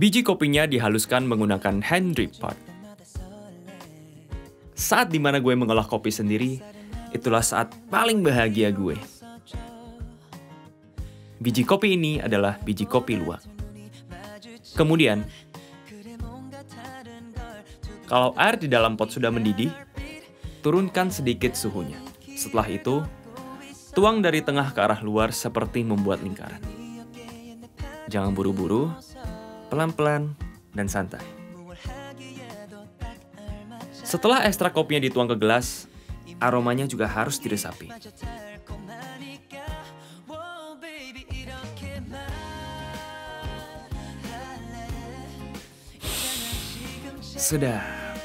Biji kopinya dihaluskan menggunakan hand drip pot. Saat di mana gue mengolah kopi sendiri, itulah saat paling bahagia gue. Biji kopi ini adalah biji kopi luwak. Kemudian, kalau air di dalam pot sudah mendidih, turunkan sedikit suhunya. Setelah itu, tuang dari tengah ke arah luar seperti membuat lingkaran. Jangan buru-buru, pelan-pelan, dan santai. Setelah ekstrak kopinya dituang ke gelas, aromanya juga harus diresapi. Sudah,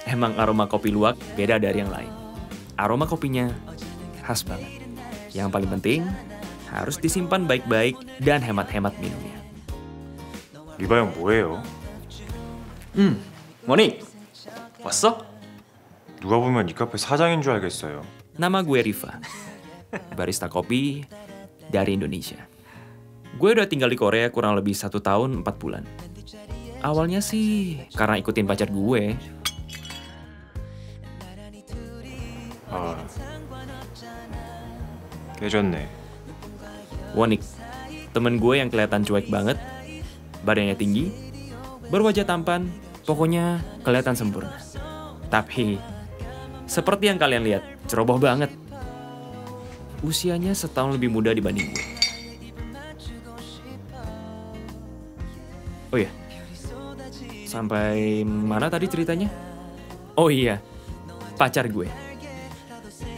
emang aroma kopi luwak beda dari yang lain. Aroma kopinya khas banget. Yang paling penting, harus disimpan baik-baik dan hemat-hemat minumnya. 리바 형 뭐예요? 음, 모닝. 왔어? 누가 보면 이 카페 사장인 줄 알겠어요. Nama gue Riva, barista kopi dari Indonesia. Gue udah tinggal di Korea kurang lebih satu tahun empat bulan. Awalnya sih karena ikutin pacar gue. 아, 깨졌네. Wonik, temen gue yang kelihatan cuek banget, badannya tinggi, berwajah tampan, pokoknya kelihatan sempurna. Tapi, seperti yang kalian lihat, ceroboh banget. Usianya setahun lebih muda dibanding gue. Oh iya, sampai mana tadi ceritanya? Oh iya, pacar gue.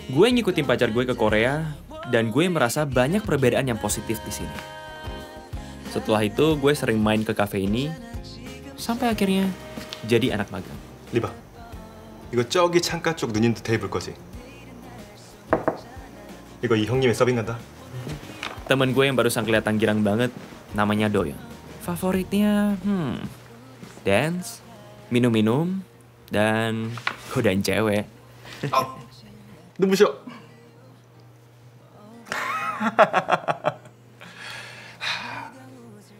Gue ngikutin pacar gue ke Korea, dan gue merasa banyak perbedaan yang positif di sini. Setelah itu, gue sering main ke kafe ini, sampai akhirnya jadi anak magang. 리바 이거 저기 창가 쪽 누님도 테이블 거지? 이거 이 형님의 서빙 간다 Temen gue yang barusan kelihatan girang banget, namanya Doyon. Favoritnya, hmm, dance, minum-minum, dan godain cewek. 눈부셔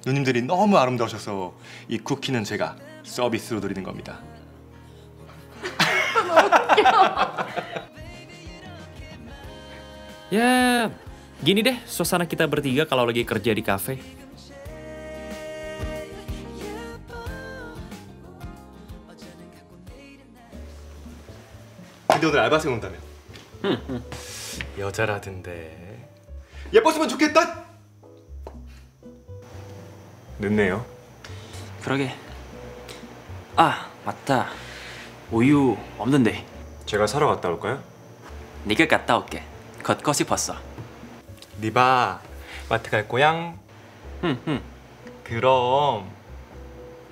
누님들이 너무 아름다우셔서 이 쿠키는 제가 서비스로 드리는 겁니다. Ya, gini deh suasana kita bertiga kalau lagi kerja di kafe. 근데 오늘 알바생 온다며? 여자라던데. 예뻤으면 좋겠다 늦네요. 그러게. 아 맞다. 우유 없는데. 제가 사러 갔다 올까요? 네가 갔다 올게. 걷고 싶었어. 리바 마트 갈 거야? 흠흠. 그럼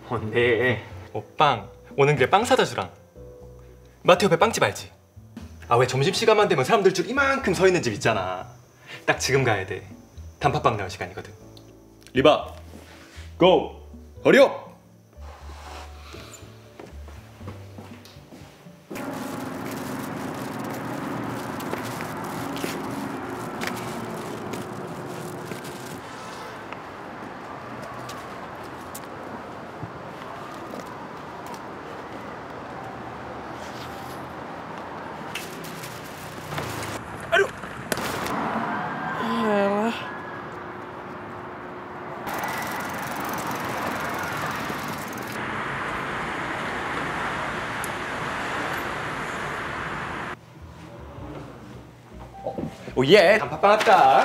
뭔데? 오빵 오는 길에 빵 사다 주랑 마트 옆에 빵집 알지? 아 왜 점심시간만 되면 사람들 줄 이만큼 서 있는 집 있잖아 딱 지금 가야 돼 단팥빵 나올 시간이거든 리바 고! 어려! 오예 단팥빵 왔다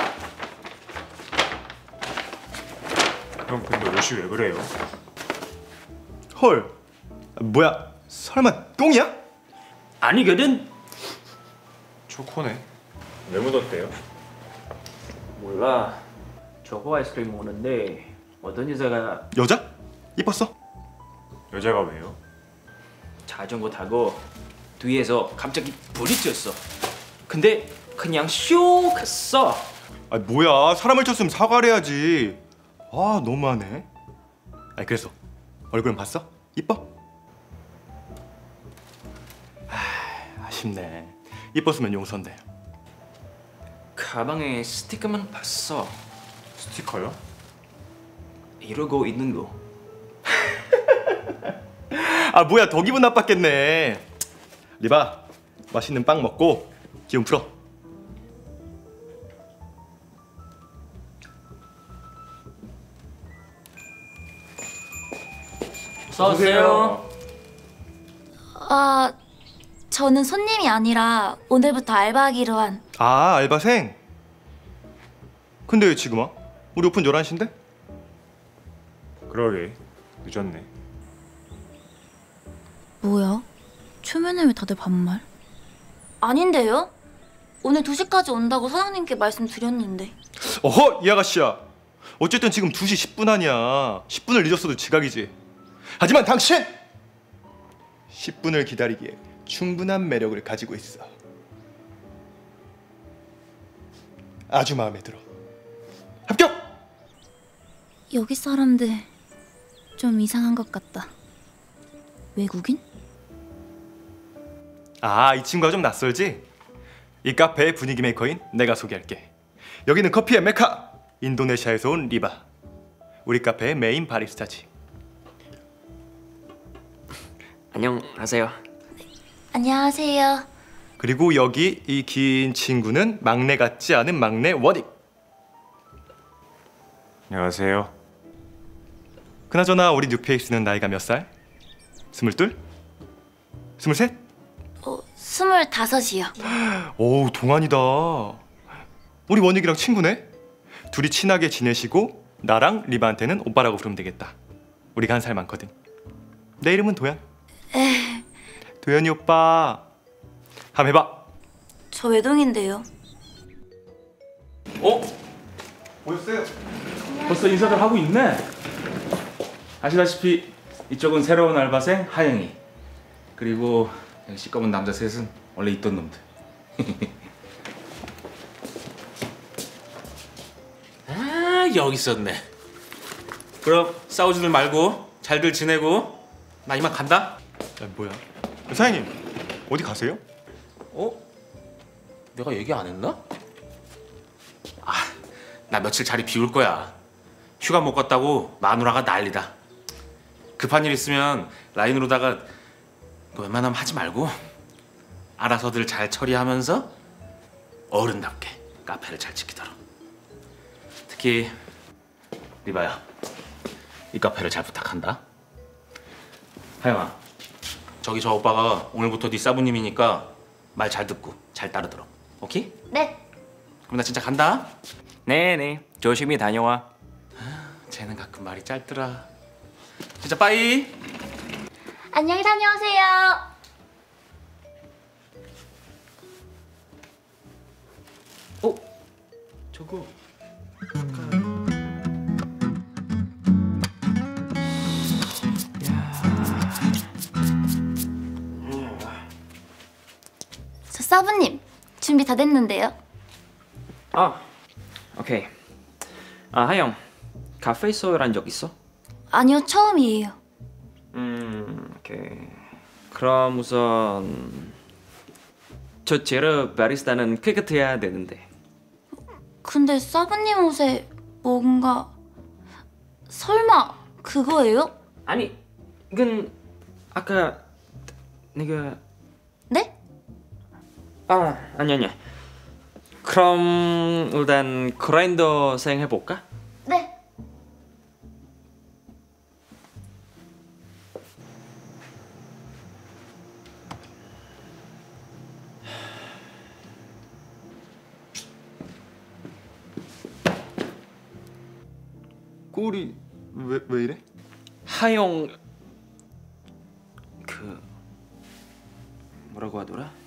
형 근데 옷이 왜 그래요? 헐 뭐야 설마 똥이야? 아니거든. 초코네. 왜 묻었대요? 몰라. 초코 아이스크림 먹는데 어떤 여자가 여자? 이뻤어? 여자가 왜요? 자전거 타고 뒤에서 갑자기 불이 튀었어. 근데 그냥 슉 했어. 아 뭐야 사람을 쳤으면 사과를 해야지 아 너무하네 아 그래서 얼굴은 봤어? 이뻐? 아 아쉽네 이뻤으면 용서인데 가방에 스티커만 봤어. 스티커요? 이러고 있는 거. 아 뭐야 더 기분 나빴겠네. 리바 맛있는 빵 먹고 기분 풀어. 어서오세요. 아, 저는 손님이 아니라 오늘부터 알바하기로 한 아 알바생. 근데 왜 지금 와? 우리 오픈 11시인데? 그러게 늦었네. 뭐야? 초면에 왜 다들 반말? 아닌데요? 오늘 2시까지 온다고 사장님께 말씀드렸는데 어허 이 아가씨야. 어쨌든 지금 2시 10분 아니야. 10분을 늦었어도 지각이지. 하지만 당신 10분을 기다리기에 충분한 매력을 가지고 있어. 아주 마음에 들어. 합격! 여기 사람들 좀 이상한 것 같다 외국인? 아, 이 친구가 좀 낯설지? 이 카페의 분위기 메이커인 내가 소개할게. 여기는 커피의 메카, 인도네시아에서 온 리바. 우리 카페의 메인 바리스타지. 안녕하세요. 안녕하세요 그리고 여기 이 긴 친구는 막내 같지 않은 막내 원익. 안녕하세요. 그나저나 우리 뉴페이스는 나이가 몇 살? 스물둘? 스물셋? 어, 스물다섯이요 오 동안이다. 우리 원익이랑 친구네. 둘이 친하게 지내시고 나랑 리바한테는 오빠라고 부르면 되겠다. 우리가 한 살 많거든. 내 이름은 도현. 도현이 오빠. 한번 해봐. 저 외동인데요 어? 뭐였어요? 벌써 인사들 하고 있네. 아시다시피 이쪽은 새로운 알바생 하영이. 그리고 시꺼먼 남자 셋은 원래 있던 놈들. 아 여기 있었네. 그럼 싸우지들 말고 잘들 지내고 나 이만 간다. 야, 뭐야? 사장님 어디 가세요? 어? 내가 얘기 안 했나? 아, 나 며칠 자리 비울 거야. 휴가 못 갔다고 마누라가 난리다. 급한 일 있으면 라인으로다가 너 웬만하면 하지 말고 알아서들 잘 처리하면서 어른답게 카페를 잘 지키도록. 특히 리바야, 이 카페를 잘 부탁한다. 하영아, 저기 저 오빠가 오늘부터 네 사부님이니까 말 잘 듣고 잘 따르도록. 오케이? 네 그럼 나 진짜 간다. 네네. 조심히 다녀와. 쟤는 가끔 말이 짧더라. 진짜 빠이. 안녕히 다녀오세요 어? 저거 사부님 준비 다 됐는데요 아, 오케이. 아 하영, 카페 소유한 적 있어? 아니요 처음이에요 음, 오케이. 그럼 우선 저 제르 바리스타는 깨끗해야 되는데. 근데 사부님 옷에 뭔가 설마 그거예요? 아니, 이건 아까 내가 네? 아 아니 아니. 그럼 일단 그라인더 사용해 볼까? 네 꼴이 왜, 왜 이래? 하용 그 뭐라고 하더라?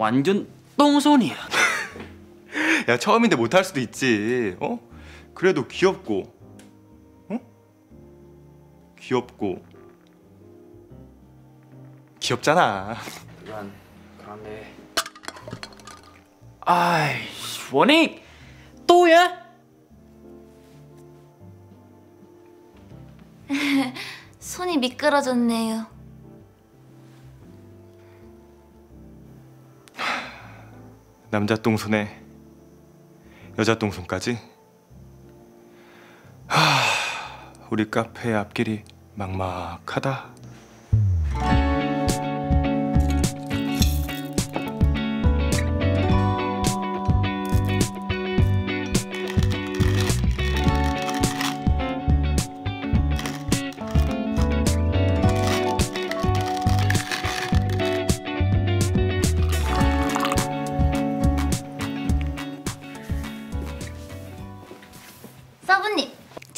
완전 똥손이야. 야 처음인데 못할 수도 있지. 어? 그래도 귀엽고, 어? 귀엽고, 귀엽잖아. 이건 그런데 아이 원익 또야? 손이 미끄러졌네요 남자 똥손에 여자 똥손까지. 하, 우리 카페 앞길이 막막하다.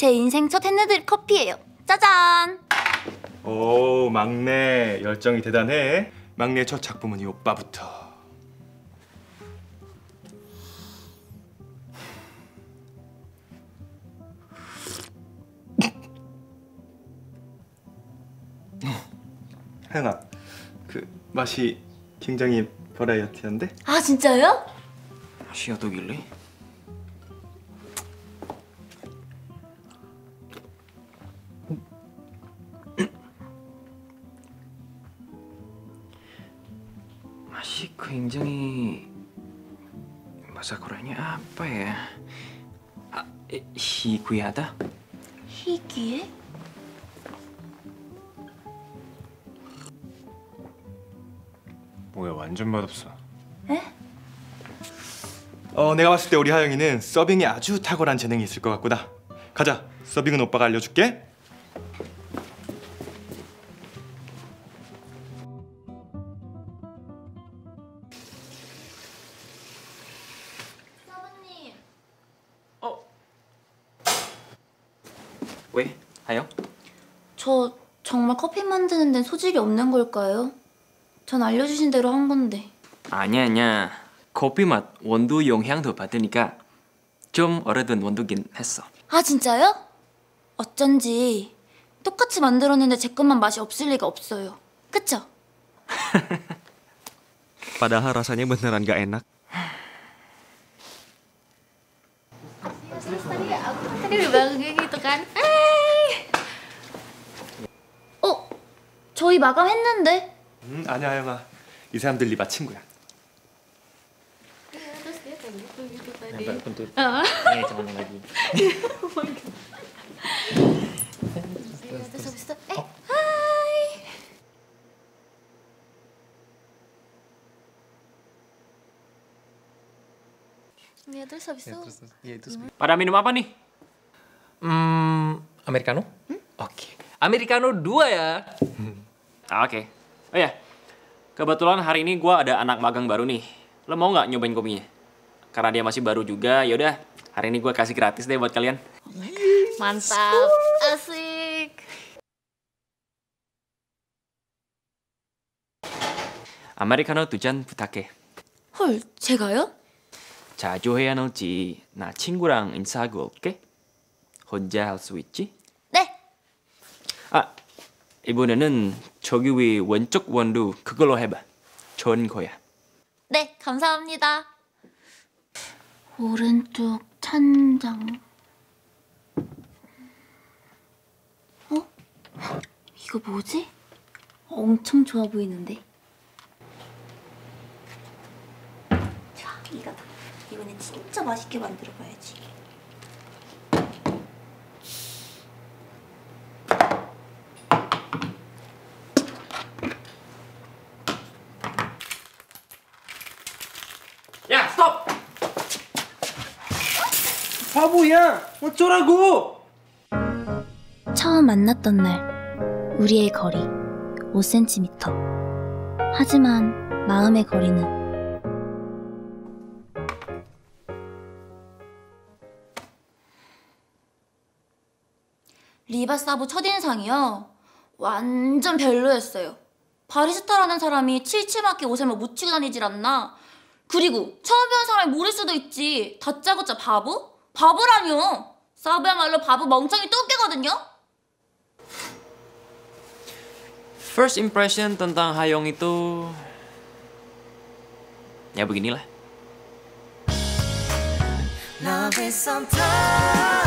제 인생 첫 핸드드립 커피예요. 짜잔! 오 막내 열정이 대단해. 막내 첫 작품은 이 오빠부터. 하영아, 그 맛이 굉장히 버라이어티한데? 아 진짜요? 맛이 어떠길 마사코라nya apa ya? 아, 에, 희귀하다? 희귀해? 뭐야 완전 맛없어. 에? 어, 내가 봤을 때 우리 하영이는 서빙에 아주 탁월한 재능이 있을 것 같구나. 가자. 서빙은 오빠가 알려줄게. 왜? 하영? 저 정말 커피 만드는 데는 소질이 없는 걸까요? 전 알려주신 대로 한 건데. 아니야 아니야 커피 맛 원두 영향도 받으니까 좀 오래된 원두긴 했어 아 진짜요? 어쩐지 똑같이 만들었는데 제 것만 맛이 없을 리가 없어요. 그쵸? Padahal rasanya beneran gak enak. 마감했는데? 음, 아니야 하영아. 이 사람들 리바 친구야. Oh. Eh, jangan lagi. Terus habis itu, eh. Ya terus habis itu Pada minum apa nih? Hmm, americano? Oke. Americano dua ya. Ah, Oke. Oh ya, kebetulan hari ini gua ada anak magang baru nih. Lo mau nggak nyobain kopinya? Karena dia masih baru juga, yaudah hari ini gua kasih gratis deh buat kalian. mantap, asik. 아메리카노 두 잔 부탁해. 헐, 제가요? 자주 해야 할지 나 친구랑 인사하고 올게. 혼자 할 수 있지? 이번에는 저기 위 왼쪽 원두 그걸로 해봐. 좋은 거야. 네, 감사합니다. 오른쪽 찬장. 어? 이거 뭐지? 엄청 좋아 보이는데. 자, 이거다. 이번엔 진짜 맛있게 만들어 봐야지. 야, 스톱! 바보야! 어쩌라고! 처음 만났던 날, 우리의 거리 5cm. 하지만 마음의 거리는 리바 사부 첫인상이요. 완전 별로였어요. 바리스타라는 사람이 칠칠맞게 옷에만 묻히고 다니질 않나? 그리고 처음 배운 사람이 모를 수도 있지. 다짜고짜 바보? 바보라뇨. 사부야말로 바보 멍청이 똥개거든요. First impression tentang Hayong itu ya beginilah. Love is sometimes